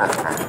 Ha ha ha.